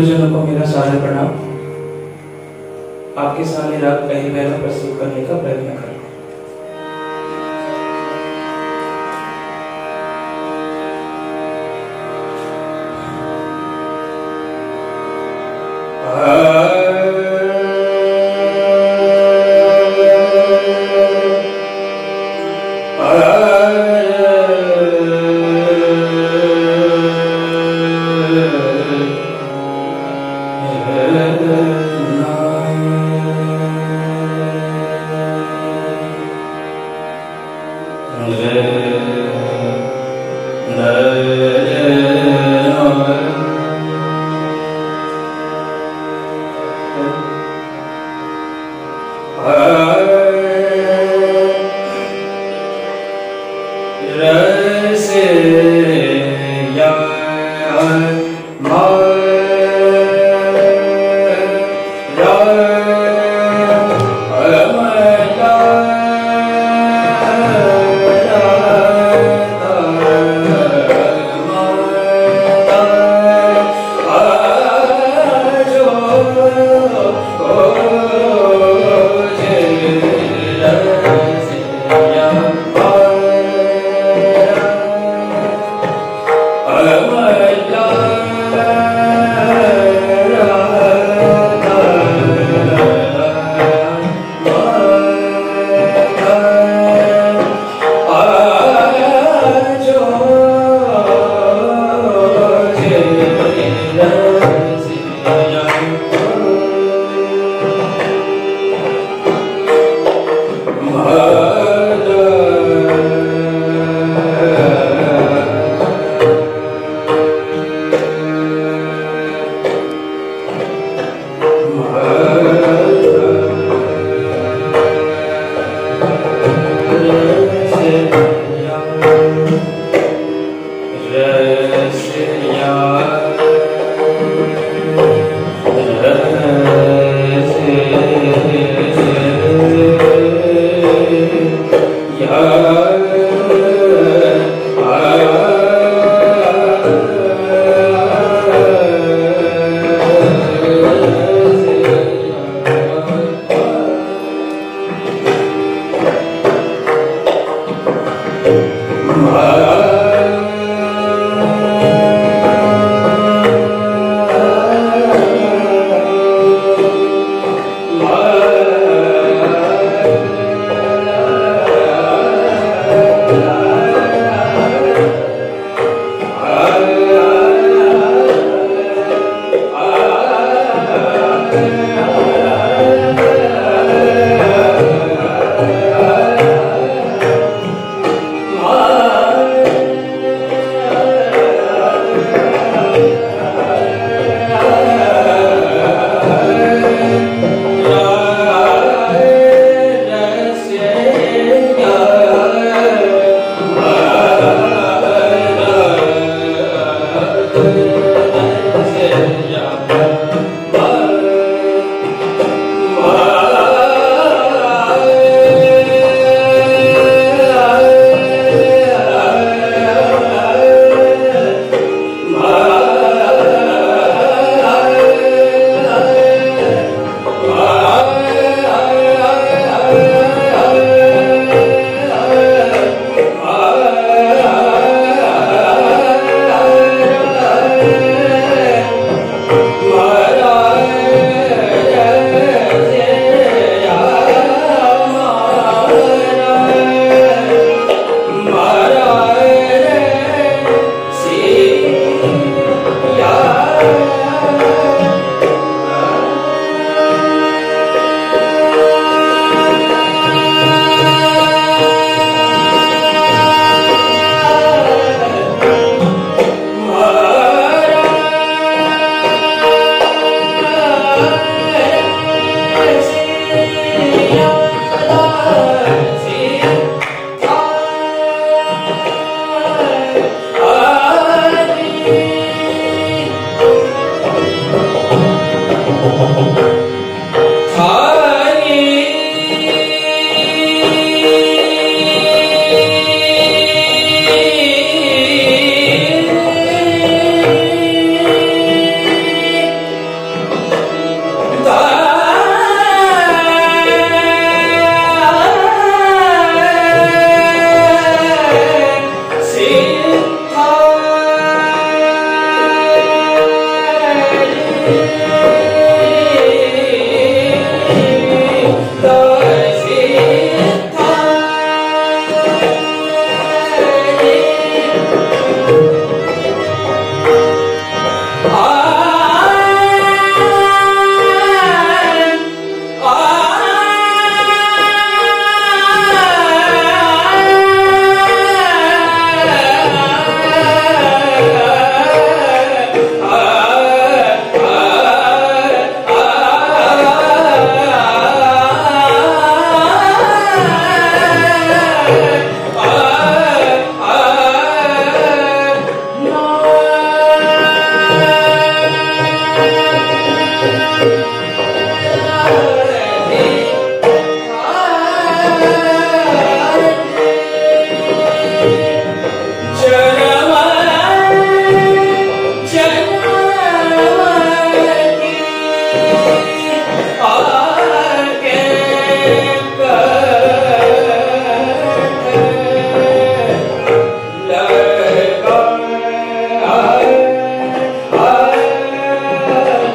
गुरुजनों को मेरा सादर प्रणाम। आपके सामने रात पहली पहला प्रस्तुत करने का प्रयत्न करूँ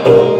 Oh.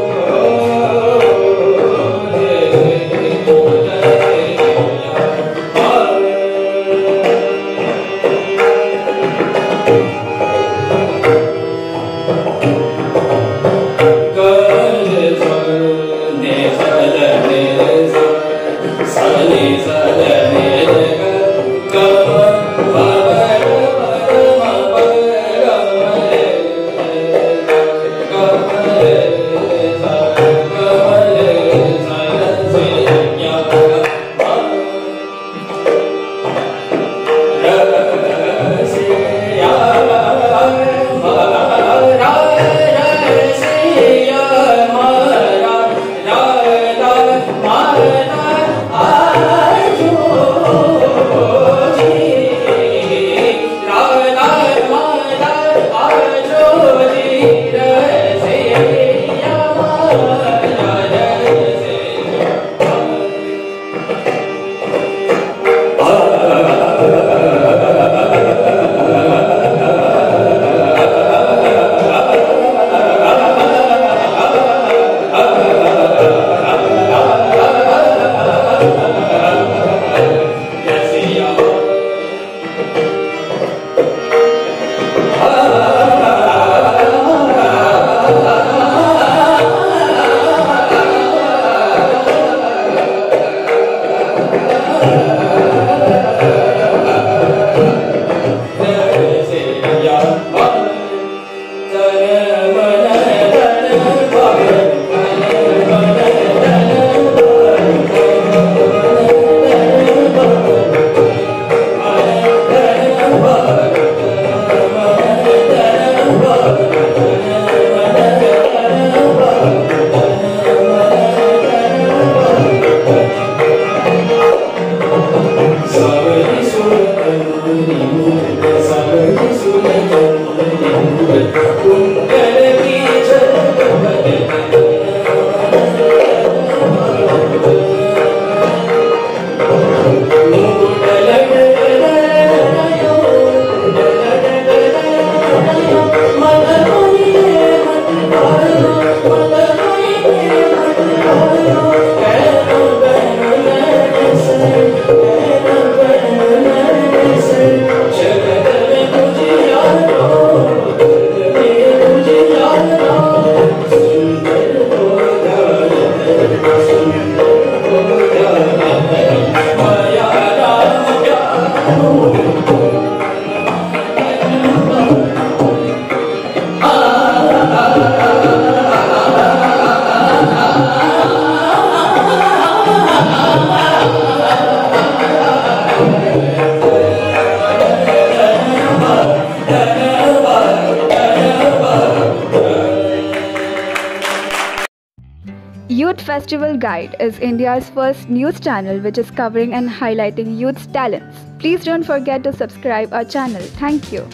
Festival Guide is India's first news channel which is covering and highlighting youth's talents. Please don't forget to subscribe our channel. Thank you.